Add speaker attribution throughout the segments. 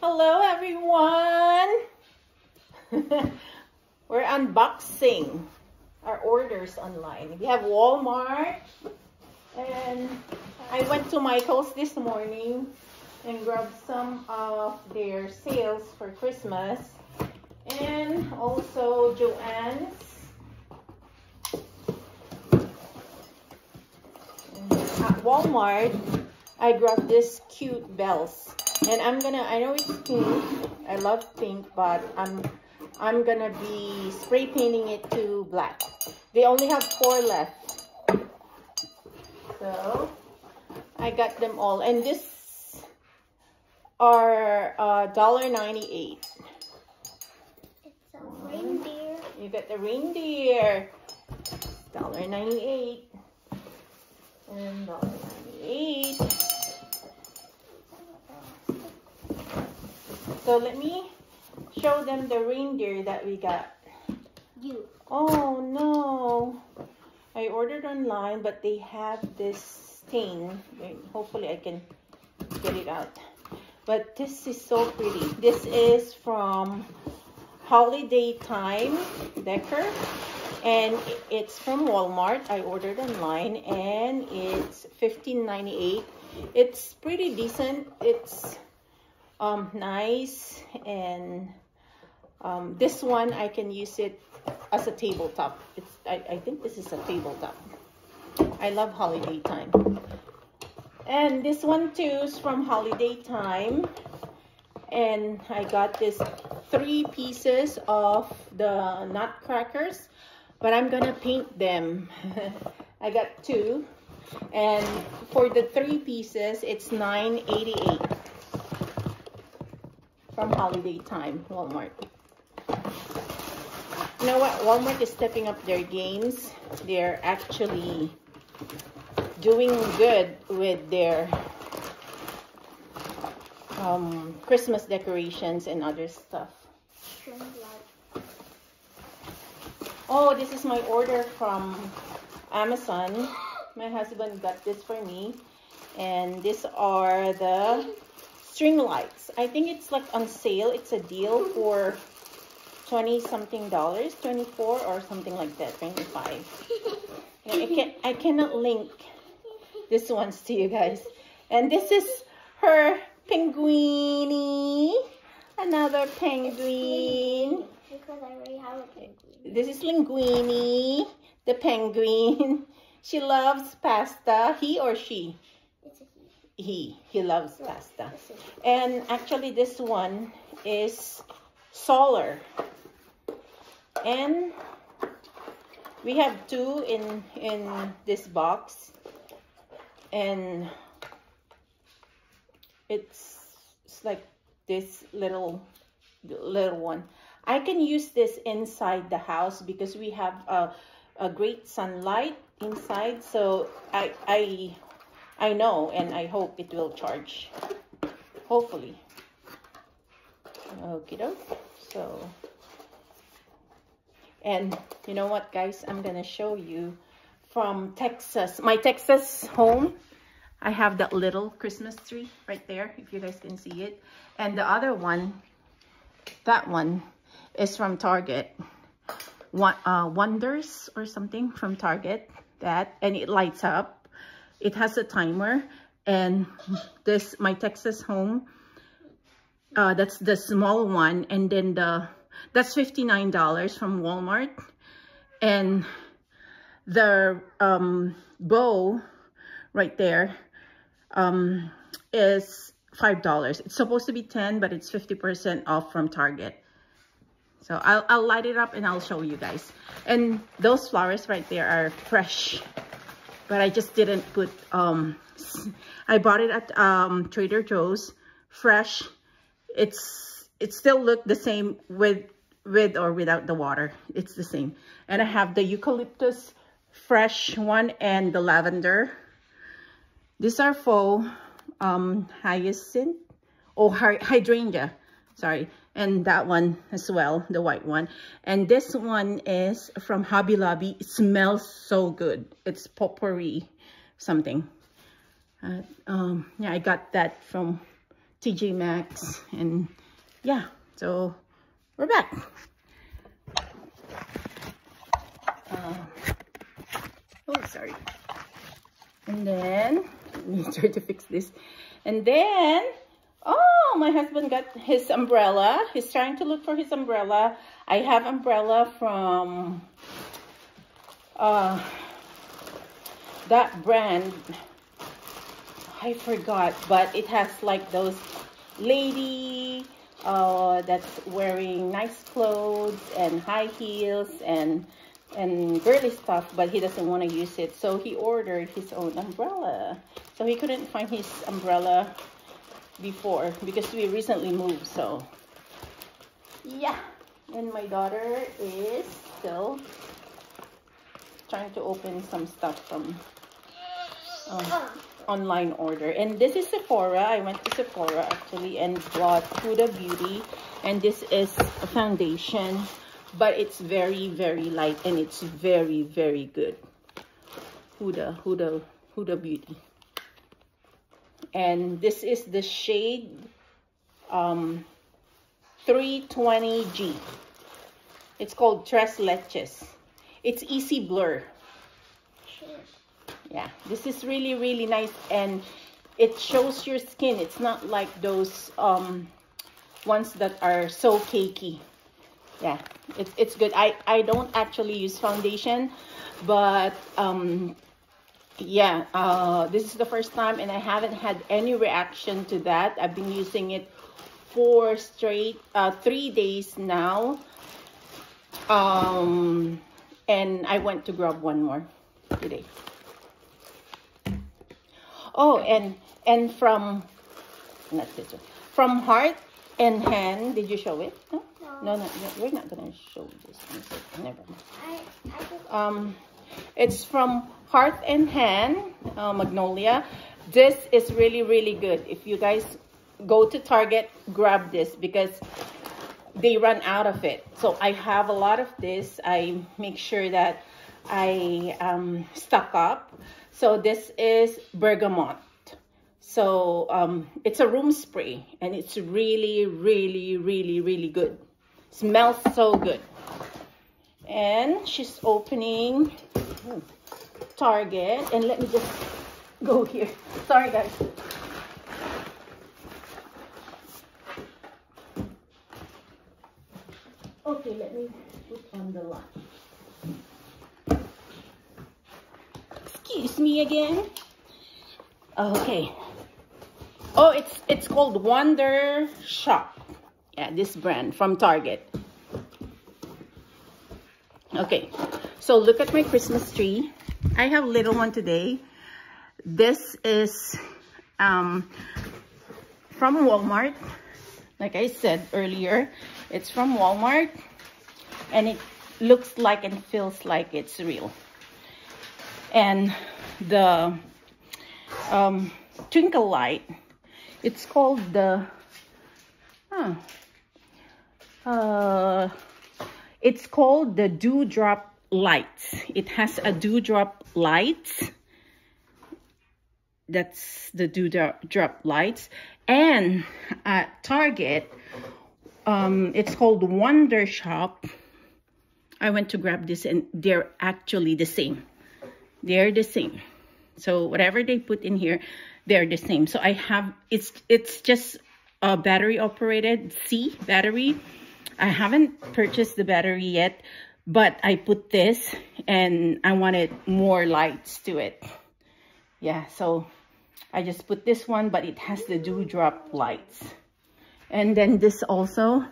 Speaker 1: Hello everyone! We're unboxing our orders online. We have Walmart and I went to Michael's this morning and grabbed some of their sales for Christmas and also Joann's at Walmart I grabbed this cute bells and I'm gonna I know it's pink. I love pink but I'm I'm gonna be spray painting it to black. They only have four left. So I got them all. And this are uh, ninety-eight.
Speaker 2: it's a reindeer.
Speaker 1: You got the reindeer. $1.98 and $1.98 So let me show them the reindeer that we got.
Speaker 2: You.
Speaker 1: Oh no. I ordered online but they have this stain. Hopefully I can get it out. But this is so pretty. This is from Holiday Time Decor. And it's from Walmart. I ordered online and it's $15.98. It's pretty decent. It's um, nice and um, this one I can use it as a tabletop. It's I, I think this is a tabletop. I love holiday time. And this one too is from holiday time. And I got this three pieces of the nutcrackers, but I'm gonna paint them. I got two. And for the three pieces, it's 9.88 from holiday time, Walmart. You know what? Walmart is stepping up their games. They're actually doing good with their um, Christmas decorations and other stuff. Oh, this is my order from Amazon. My husband got this for me. And these are the string lights. I think it's like on sale. It's a deal for 20 something dollars, 24 or something like that, 25. Yeah, I, can, I cannot link this ones to you guys. And this is her penguini. Another penguin.
Speaker 2: Because I already have a penguin.
Speaker 1: This is Linguini, the penguin. She loves pasta. He or she?
Speaker 2: He.
Speaker 1: He. Loves pasta. And actually this one is solar. And we have two in in this box. And it's, it's like this little little one. I can use this inside the house because we have a, a great sunlight inside. So I I I know and I hope it will charge. Hopefully. Okay, doke. So, and you know what, guys? I'm gonna show you from Texas, my Texas home. I have that little Christmas tree right there, if you guys can see it. And the other one, that one, is from Target. One, uh, Wonders or something from Target. That, and it lights up. It has a timer. And this, my Texas home, uh, that's the small one. And then the, that's $59 from Walmart. And the um, bow right there um, is $5. It's supposed to be 10 but it's 50% off from Target. So I'll, I'll light it up and I'll show you guys. And those flowers right there are fresh. But I just didn't put, um, I bought it at um, Trader Joe's, fresh. It's, it still looked the same with, with or without the water. It's the same. And I have the eucalyptus fresh one and the lavender. These are faux um, hyacinth or hydrangea, sorry. And that one as well, the white one. And this one is from Hobby Lobby. It smells so good. It's potpourri something. Uh, um, yeah, I got that from TJ Maxx and yeah, so we're back. Uh, oh, sorry. And then, let me try to fix this. And then, oh, my husband got his umbrella. He's trying to look for his umbrella. I have umbrella from uh, that brand. I forgot, but it has like those lady uh, that's wearing nice clothes and high heels and and girly stuff, but he doesn't want to use it. So he ordered his own umbrella. So he couldn't find his umbrella before because we recently moved. So yeah, and my daughter is still trying to open some stuff from um, online order. And this is Sephora. I went to Sephora actually and bought Huda Beauty. And this is a foundation but it's very very light and it's very very good Huda Huda Huda Beauty and this is the shade um 320G it's called Tres Leches. It's easy blur. Yeah this is really really nice. And it shows your skin. It's not like those um ones that are so cakey. Yeah it's, it's good. I i don't actually use foundation but um yeah uh this is the first time and i haven't had any reaction to that i've been using it for straight uh three days now um and i went to grab one more today oh and and from not this one from heart and hand did you show it no? No, no, no, we're not gonna show this. Never mind. Um, it's from Heart and Hand, uh, Magnolia. This is really, really good. If you guys go to Target, grab this because they run out of it. So I have a lot of this. I make sure that I um, stock up. So this is bergamot. So um, it's a room spray and it's really, really, really, really good. Smells so good. And she's opening Target. And let me just go here. Sorry, guys. Okay, let me put on the light. Excuse me again. Okay. Oh, it's it's called Wonder Shop. Yeah, this brand from Target. Okay, so look at my Christmas tree. I have a little one today. This is um, from Walmart. Like I said earlier, it's from Walmart. And it looks like and feels like it's real. And the um, twinkle light, it's called the, huh, uh, it's called the Dewdrop Lights. It has a Dewdrop Light. That's the Dewdrop Lights. And at Target, um, it's called Wonder Shop. I went to grab this and they're actually the same. They're the same. So whatever they put in here, they're the same. So I have, it's, it's just a battery operated C battery I haven't purchased the battery yet, but I put this and I wanted more lights to it. Yeah, so I just put this one, but it has the dewdrop lights. And then this also,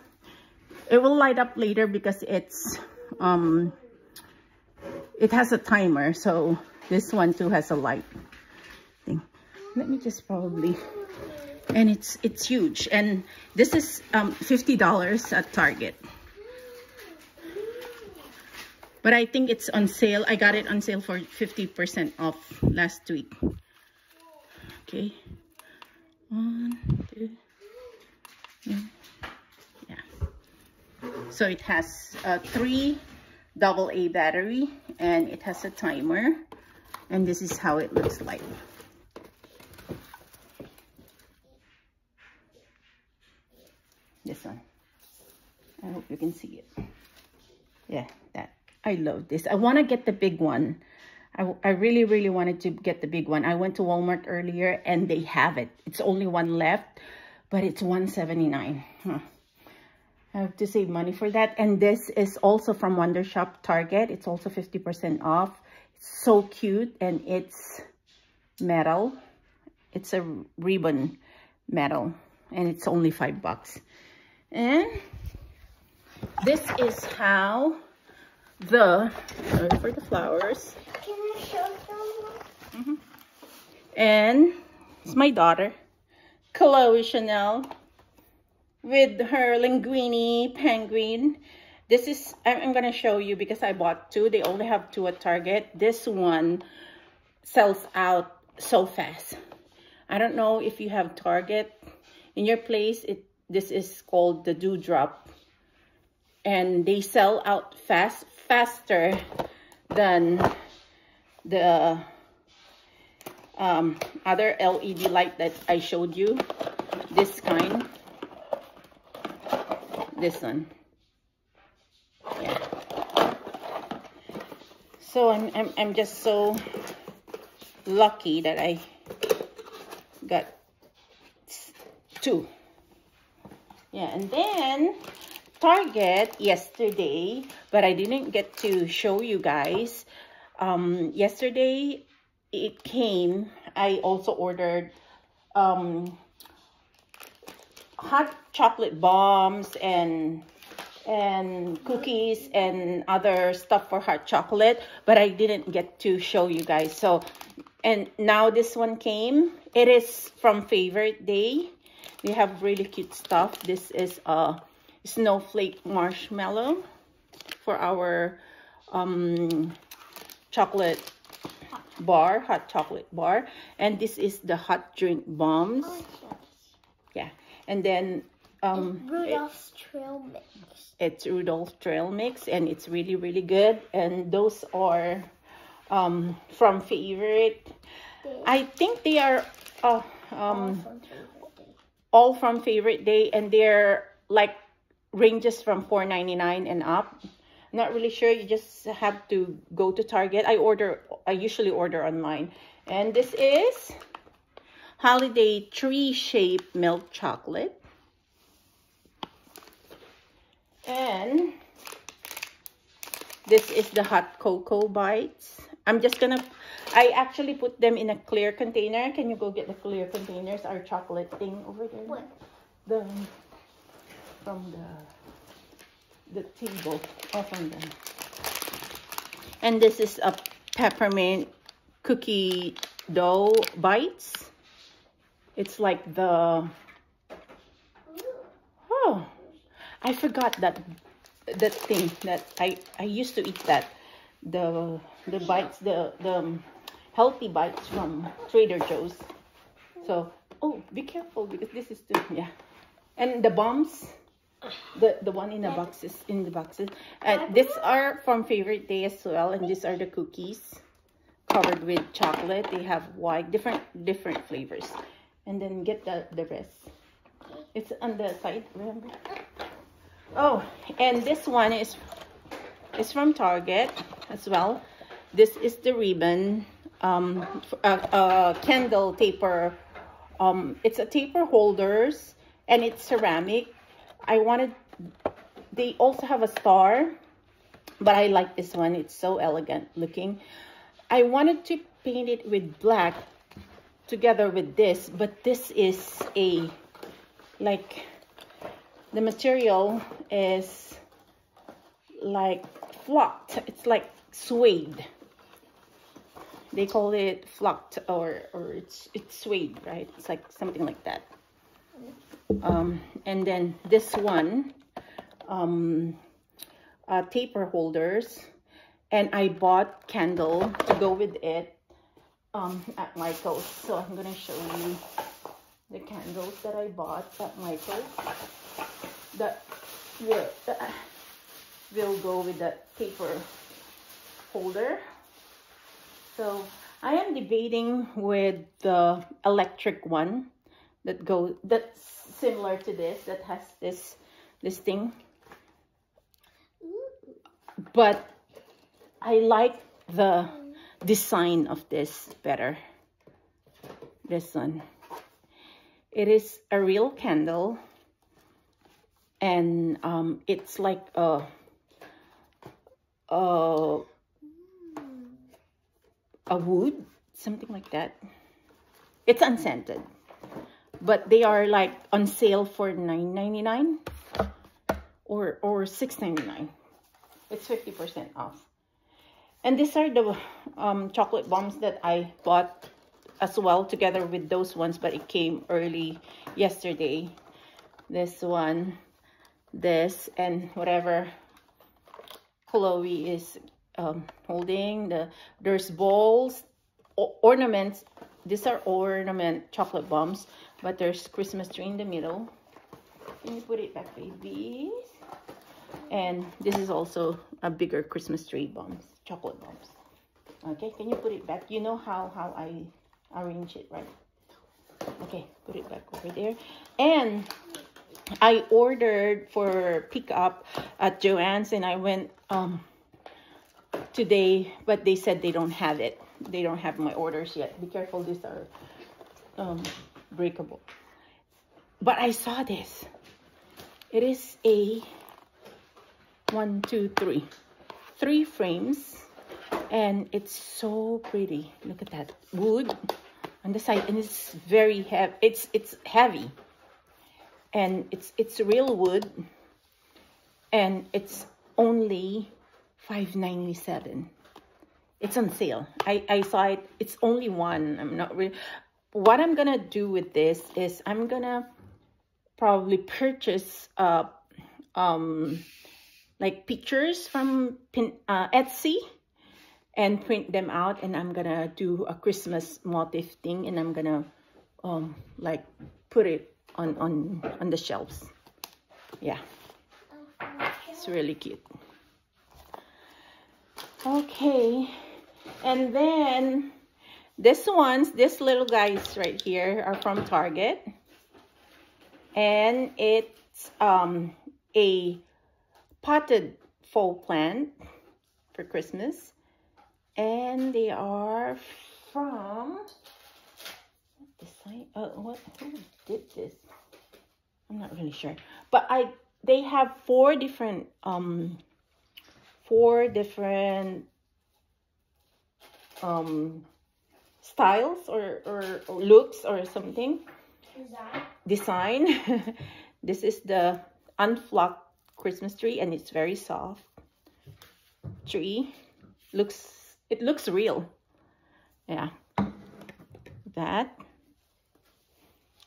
Speaker 1: it will light up later because it's, um, it has a timer. So this one too has a light thing. Let me just probably and it's it's huge. And this is um $50 at Target. But I think it's on sale. I got it on sale for 50% off last week. Okay. One two yeah. So it has a three double A battery and it has a timer and this is how it looks like This one. I hope you can see it. Yeah, that. I love this. I want to get the big one. I, I really, really wanted to get the big one. I went to Walmart earlier and they have it. It's only one left, but it's 179 huh. I have to save money for that. And this is also from Wonder Shop Target. It's also 50% off. It's so cute and it's metal. It's a ribbon metal and it's only five bucks. And this is how the, for the flowers.
Speaker 2: Can I show them?
Speaker 1: Mm -hmm. And it's my daughter, Chloe Chanel, with her linguini penguin. This is, I'm going to show you because I bought two. They only have two at Target. This one sells out so fast. I don't know if you have Target in your place. It This is called the Dewdrop. And they sell out fast, faster than the um, other LED light that I showed you. This kind. This one. Yeah. So I'm, I'm, I'm just so lucky that I got two. Yeah, and then Target yesterday, but I didn't get to show you guys. Um, yesterday, it came, I also ordered um, hot chocolate bombs and and cookies and other stuff for hot chocolate but i didn't get to show you guys. So and now this one came. It is from favorite day. They have really cute stuff. This is a snowflake marshmallow for our um chocolate bar hot chocolate bar. And this is the hot drink bombs. Yeah. And then um
Speaker 2: Rudolph's trail mix.
Speaker 1: it's Rudolph's trail mix and it's really really good. And those are um from favorite. I think they are uh, um all from favorite day and they're like ranges from 4.99 and up. Not really sure you just have to go to target. I order i usually order online. And this is holiday tree shaped milk chocolate. And this is the hot cocoa bites. I'm just gonna i actually put them in a clear container. Can you go get the clear containers? Our chocolate thing over there.
Speaker 2: What?
Speaker 1: The from the the table and this is a peppermint cookie dough bites. It's like the oh i forgot that that thing that i i used to eat that. The the bites the the um, healthy bites from trader joe's. So oh be careful because this is the yeah. And the bombs the the one in the boxes in the boxes. Uh, these are from favorite day as well and these are the cookies covered with chocolate. They have white different different flavors. And then get the the rest. It's on the side remember? Oh and this one is is from target as well. This is the ribbon um a, a candle taper. Um it's a taper holders and it's ceramic I wanted, they also have a star, but I like this one. It's so elegant looking. I wanted to paint it with black together with this, but this is a, like, the material is like flocked. It's like suede. They call it flocked or, or it's, it's suede, right? It's like something like that um, and then this one um, uh, taper holders. And I bought candle to go with it um, at Michael's. So I'm gonna show you the candles that I bought at Michael's that will, uh, will go with the taper holder. So I am debating with the electric one that go that's similar to this that has this this thing. But I like the design of this better this one. It is a real candle and um, it's like a, a a wood something like that. It's unscented but they are like on sale for 9.99 or or 6.99 it's 50 percent off. And these are the um, chocolate bombs that i bought as well together with those ones but it came early yesterday. This one this and whatever chloe is um, holding the there's balls, ornaments these are ornament chocolate bombs but there's christmas tree in the middle. Can you put it back babies and this is also a bigger christmas tree bombs chocolate bombs. Okay can you put it back? You know how how i arrange it right? Okay put it back over there. And i ordered for pickup at joann's and i went um today but they said they don't have it they don't have my orders yet. Be careful these are um breakable. But i saw this. It is a one two three. Three frames and it's so pretty. Look at that wood on the side and it's very heavy it's it's heavy. And it's it's real wood and it's only 5.97 it's on sale. I i saw it. It's only one. I'm not really what i'm gonna do with this is i'm gonna probably purchase uh um like pictures from pin, uh, etsy and print them out and I'm gonna do a Christmas motif thing and I'm gonna um like put it on on on the shelves. Yeah. It's really cute. Okay and then this ones this little guys right here are from Target and it's um a potted faux plant for Christmas and they are from this side. Uh, what? Who did this? I'm not really sure, but I they have four different um four different um styles or or, or looks or something. Design. Design. this is the unflocked Christmas tree, and it's very soft tree. Looks it looks real. Yeah. That.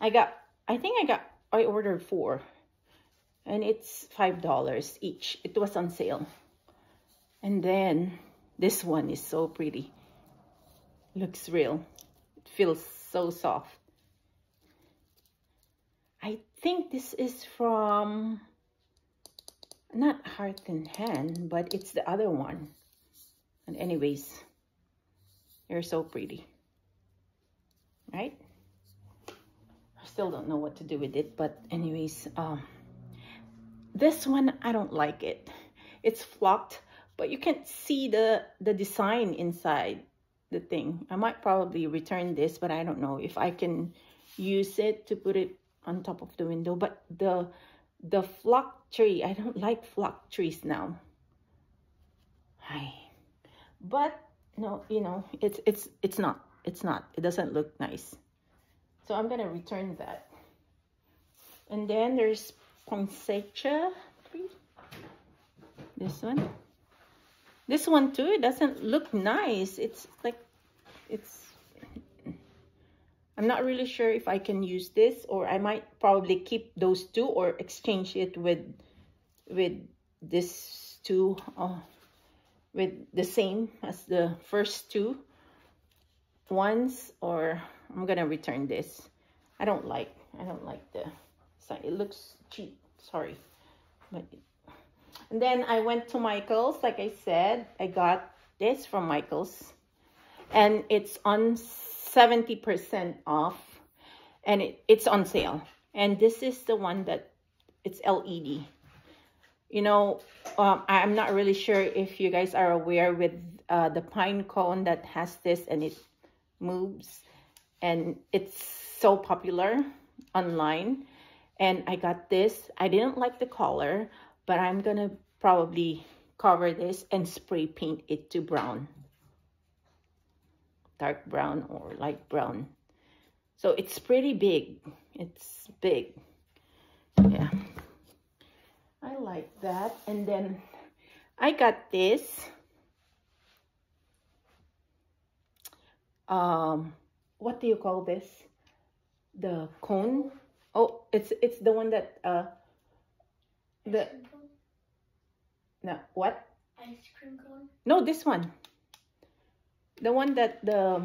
Speaker 1: I got, I think I got, I ordered four. And it's $5 each. It was on sale. And then this one is so pretty. Looks real. It feels so soft. I think this is from, not Heart and Hand, but it's the other one. And anyways, you're so pretty. Right? I still don't know what to do with it. But anyways, um, this one, I don't like it. It's flocked, but you can't see the, the design inside the thing. I might probably return this, but I don't know if I can use it to put it on top of the window. But the the flock tree, I don't like flock trees now. Hi but no you know it's it's it's not it's not it doesn't look nice so i'm gonna return that and then there's poinsettia this one this one too it doesn't look nice. It's like it's i'm not really sure if i can use this or i might probably keep those two or exchange it with with this two oh with the same as the first two ones or I'm gonna return this. I don't like I don't like the side it looks cheap sorry. But and then I went to Michael's like I said I got this from Michael's and it's on 70% off and it, it's on sale. And this is the one that it's LED. You know, um, I'm not really sure if you guys are aware with uh, the pine cone that has this and it moves and it's so popular online and I got this I didn't like the color but I'm gonna probably cover this and spray paint it to brown. Dark brown or light brown. So it's pretty big. It's big. Yeah. I like that. And then I got this um what do you call this? The cone? Oh it's it's the one that uh the no what?
Speaker 2: Ice cream cone.
Speaker 1: no this one. The one that the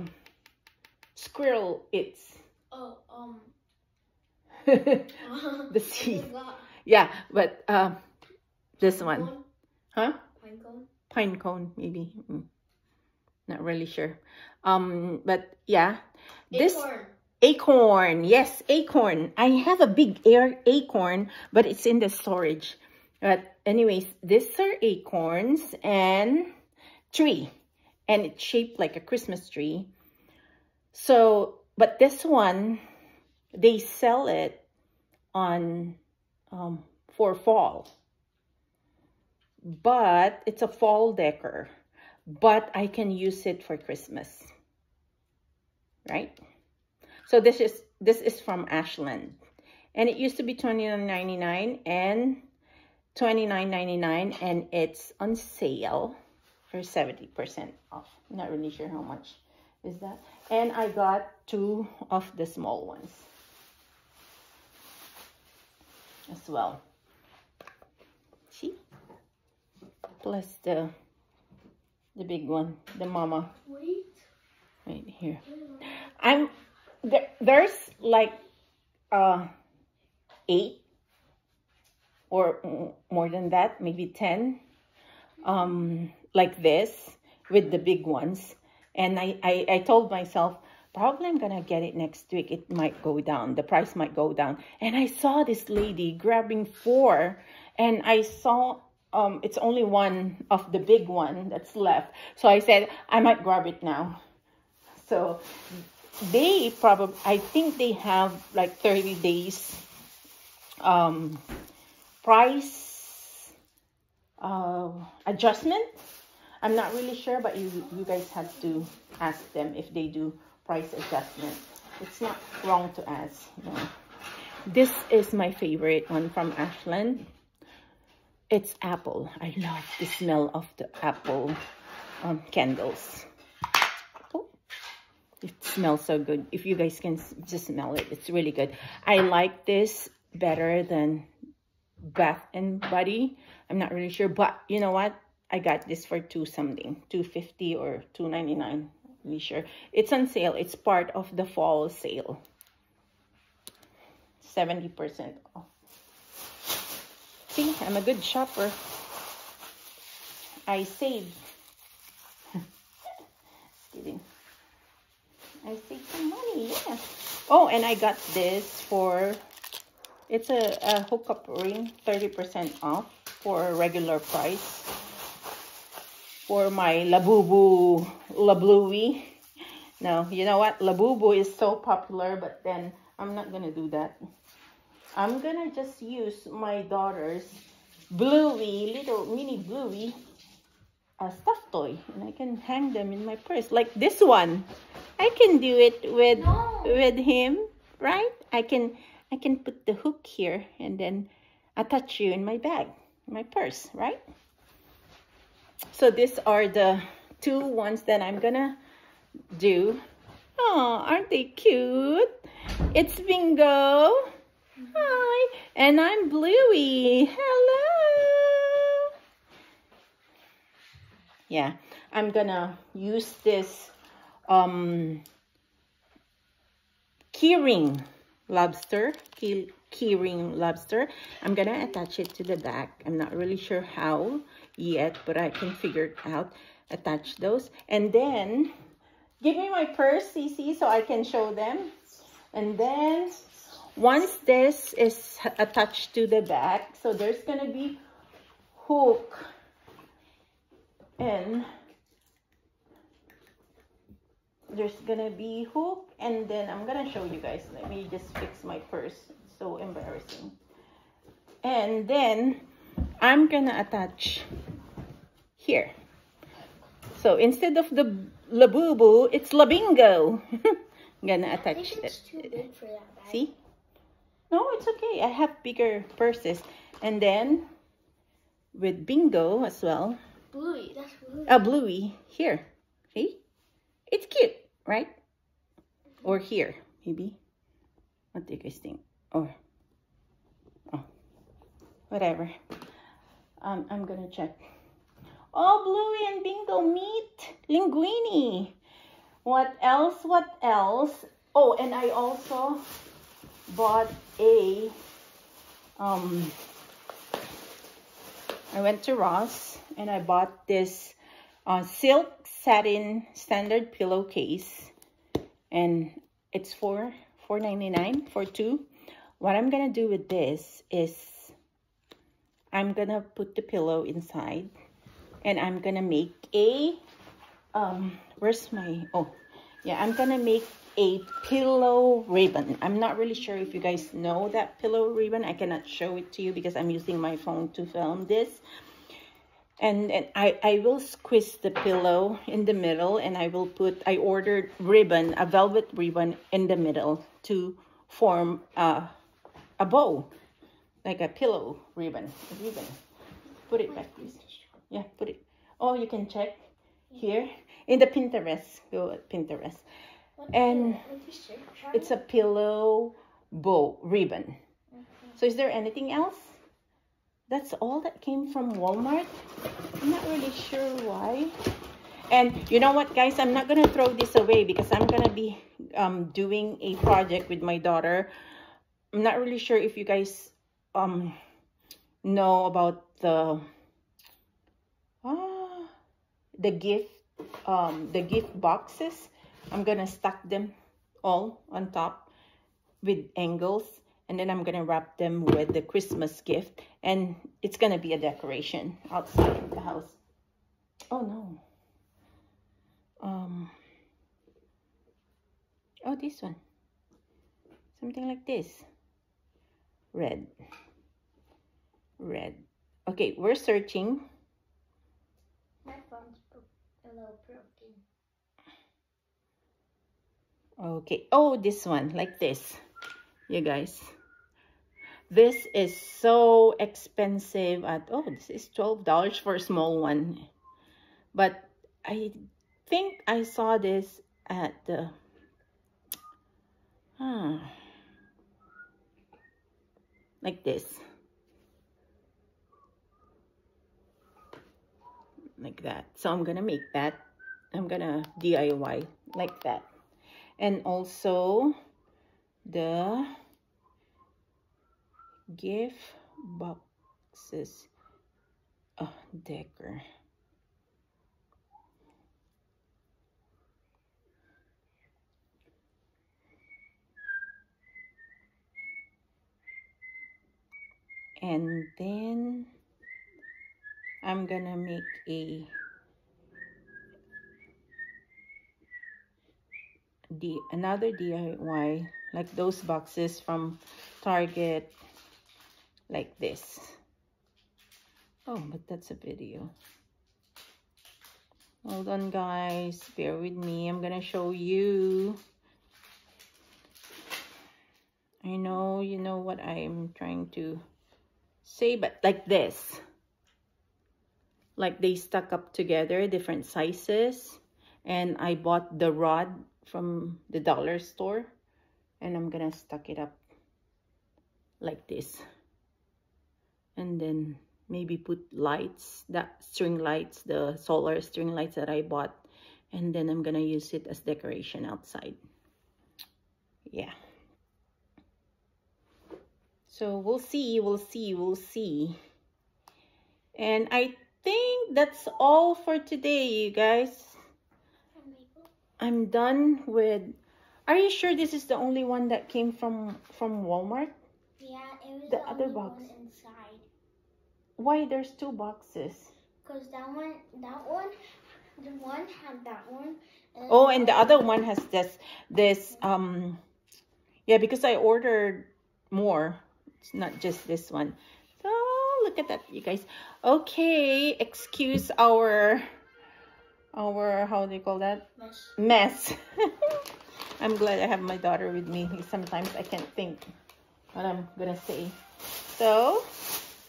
Speaker 1: squirrel eats.
Speaker 2: Oh, um.
Speaker 1: the seed. Yeah but um this one.
Speaker 2: Cone?
Speaker 1: huh?
Speaker 2: Pine cone.
Speaker 1: pine cone maybe. Mm. not really sure. Um but yeah. This
Speaker 2: Acorn.
Speaker 1: acorn. Yes acorn. I have a big air acorn but it's in the storage but anyways these are acorns and tree and it's shaped like a christmas tree. So but this one they sell it on um, for fall. But it's a fall decor but i can use it for christmas right? So this is this is from ashland. And it used to be $29.99 and $29.99 and it's on sale for 70% off. Not really sure how much is that. And i got two of the small ones as well. See? Plus the the big one the mama.
Speaker 2: Wait.
Speaker 1: right here. I'm there, there's like uh eight or more than that maybe 10 um like this with the big ones. And I, I i told myself probably i'm gonna get it next week. It might go down. The price might go down. And i saw this lady grabbing four and i saw um it's only one of the big one that's left. So i said i might grab it now. So they probably i think they have like 30 days um price uh adjustment i'm not really sure but you you guys have to ask them if they do price adjustment it's not wrong to ask know. this is my favorite one from ashland. It's apple. I love the smell of the apple um, candles. Oh, it smells so good. If you guys can just smell it it's really good. I like this better than bath and body. I'm not really sure but you know what? I got this for two something 250 or 299 really sure. It's on sale. It's part of the fall sale. 70 percent off. See i'm a good shopper. I save. Kidding. I save some money, yeah. Oh, and I got this for, it's a, a hookup ring, 30% off for a regular price. For my Labubu Labluey. No, you know what? Labubu is so popular, but then I'm not gonna do that. I'm gonna just use my daughter's Bluey, little mini Bluey, a stuffed toy, and I can hang them in my purse, like this one. I can do it with
Speaker 2: No.
Speaker 1: with him, right? I can I can put the hook here and then attach you in my bag, my purse, right? So these are the two ones that I'm gonna do. Oh, aren't they cute? It's Bingo. Hi. And I'm Bluey. Hello. Yeah, I'm gonna use this um keyring lobster key keyring lobster. I'm gonna attach it to the back. I'm not really sure how yet but i can figure it out. Attach those. And then give me my purse cc so i can show them. And then once this is attached to the back, so there's gonna be hook and there's gonna be hook and then I'm gonna show you guys. Let me just fix my purse. It's so embarrassing. And then I'm gonna attach here. So instead of the labubu, it's labingo. I'm gonna attach it.
Speaker 2: too big for that.
Speaker 1: See? No, it's okay. I have bigger purses. And then with bingo as well,
Speaker 2: Bluey, that's Bluey.
Speaker 1: a bluey here. See? It's cute, right? Or here, maybe. What do you guys think? Or, oh, whatever. Um, I'm gonna check. Oh, Bluey and Bingo meet linguini. What else? What else? Oh, and I also bought a um I went to Ross and I bought this uh, silk satin standard pillowcase and it's for four ninety nine for two. What I'm gonna do with this is I'm gonna put the pillow inside and I'm gonna make a um where's my oh yeah I'm gonna make a pillow ribbon. I'm not really sure if you guys know that pillow ribbon. I cannot show it to you because I'm using my phone to film this and, and I, I will squeeze the pillow in the middle and I will put I ordered ribbon a velvet ribbon in the middle to form a, a bow like a pillow ribbon a ribbon. Put it back please. Yeah put it. Oh you can check here. In the Pinterest go at Pinterest. And it's a pillow bow ribbon. So is there anything else that's all that came from Walmart. I'm not really sure why. And you know what guys? I'm not gonna throw this away because I'm gonna be um, doing a project with my daughter. I'm not really sure if you guys um know about the ah, the gift um the gift boxes. I'm gonna stack them all on top with angles and then I'm gonna wrap them with the Christmas gift and it's gonna be a decoration outside the house oh no um oh this one something like this red red okay we're searching
Speaker 2: My phone's a little broken.
Speaker 1: Okay. Oh, this one, like this. You guys. This is so expensive at, oh, this is $12 for a small one. But I think I saw this at the, huh, like this. Like that. So I'm going to make that. I'm going to DIY like that and also the gift boxes. Oh decker and then I'm gonna make a D another DIY like those boxes from Target like this. Oh, but that's a video. Hold on guys, bear with me. I'm gonna show you. I know you know what I'm trying to say, but like this. Like they stuck up together, different sizes. And I bought the rod from the dollar store and I'm gonna stuck it up like this and then maybe put lights that string lights the solar string lights that I bought and then I'm gonna use it as decoration outside yeah so we'll see we'll see we'll see and I think that's all for today you guys I'm done with Are you sure this is the only one that came from from Walmart?
Speaker 2: Yeah, it was
Speaker 1: The
Speaker 2: the,
Speaker 1: other box.
Speaker 2: inside.
Speaker 1: Why there's two boxes?
Speaker 2: Cause that one, that one, the one had that one. And
Speaker 1: Oh, and the other one has this this um yeah, because I ordered more. It's not just this one. So look at that, you guys. Okay, excuse our our how do you call that?
Speaker 2: Mesh.
Speaker 1: Mess. I'm glad I have my daughter with me. Sometimes I can't think what I'm gonna say. So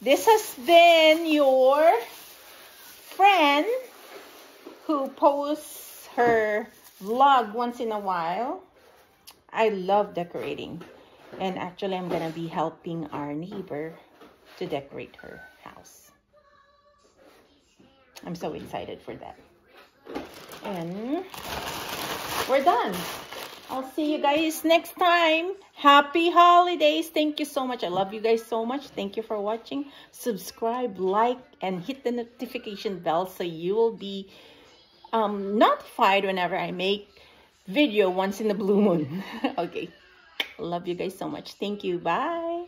Speaker 1: this has been your friend who posts her vlog once in a while. I love decorating. And actually, I'm going to be helping our neighbor to decorate her house. I'm so excited for that. And we're done. I'll see you guys next time. Happy holidays. Thank you so much. I love you guys so much. Thank you for watching. Subscribe, like, and hit the notification bell so you will be um, notified whenever I make video once in a blue moon. okay. Love you guys so much. Thank you. Bye.